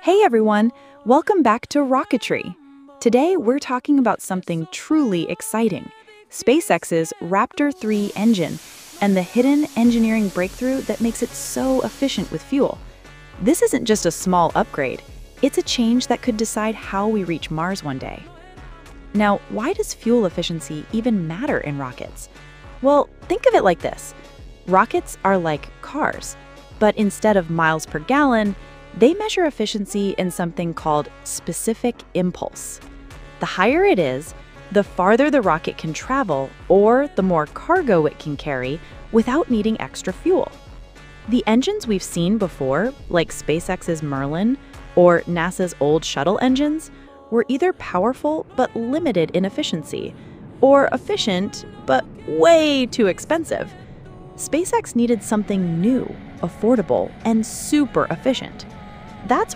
Hey everyone, welcome back to Rocketry. Today we're talking about something truly exciting SpaceX's Raptor 3 engine and the hidden engineering breakthrough that makes it so efficient with fuel. This isn't just a small upgrade, it's a change that could decide how we reach Mars one day. Now, why does fuel efficiency even matter in rockets? Well, think of it like this rockets are like cars, but instead of miles per gallon, they measure efficiency in something called specific impulse. The higher it is, the farther the rocket can travel or the more cargo it can carry without needing extra fuel. The engines we've seen before, like SpaceX's Merlin or NASA's old shuttle engines, were either powerful but limited in efficiency, or efficient but way too expensive. SpaceX needed something new, affordable, and super efficient. That's